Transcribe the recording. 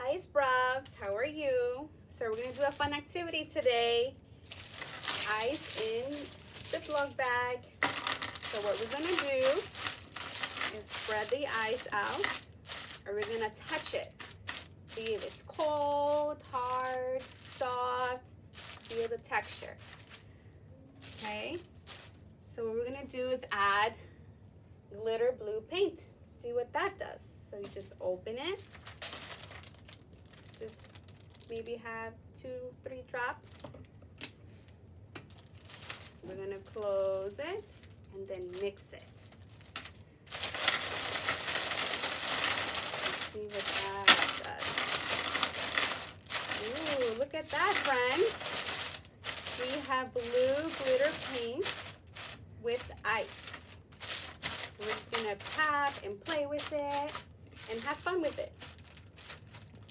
Hi Sprouts, how are you? So we're gonna do a fun activity today. Ice in the Ziploc bag. So what we're gonna do is spread the ice out and we're gonna touch it. See if it's cold, hard, soft, feel the texture. Okay, so what we're gonna do is add glitter blue paint. See what that does. So you just open it just maybe have two, three drops. We're gonna close it and then mix it. Let's see what that does. Ooh, look at that, friends. We have blue glitter paint with ice. We're just gonna tap and play with it and have fun with it.